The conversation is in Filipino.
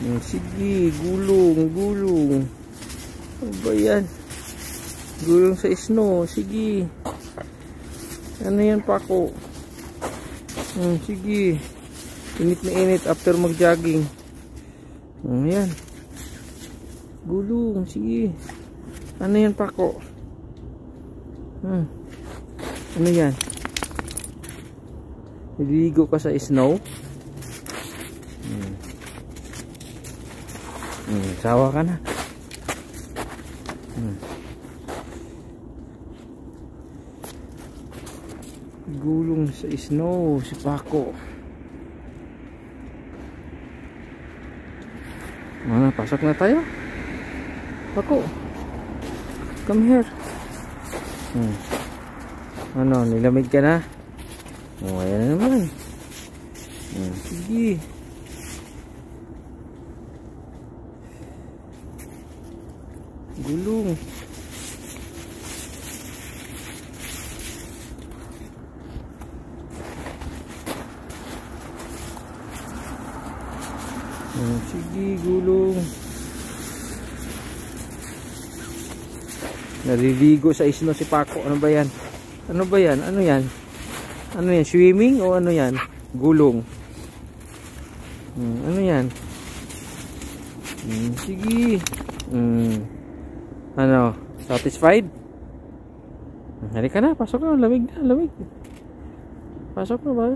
Hmm, sige, gulong, gulong. Ano ba yan? Gulong sa snow. Sige. Ano yan pa ako? Hmm, sige. Init na init after mag-jogging. Hmm, yan. Gulong. Sige. Ano yan pa ako? Hmm. Ano yan? Nililigo ka sa snow? Hmm. Hmm, sawa ka na. Hmm. Gulong sa snow si Paco. Mana, pasok na tayo. Paco. Come here. Hmm. Ano, nilamig ka na? Oh, ayan na naman. Hmm, sige. Gulong. Hmm, sige, gulong. Naliligo sa isno si Paco. Ano ba yan? Ano ba yan? Ano yan? Ano yan? Swimming o ano yan? Gulong. Hmm, ano yan? Hmm, sige. Hmm. Ano? Satisfied? Halika na, pasok na. Lamig na, lamig. Pasok na ba?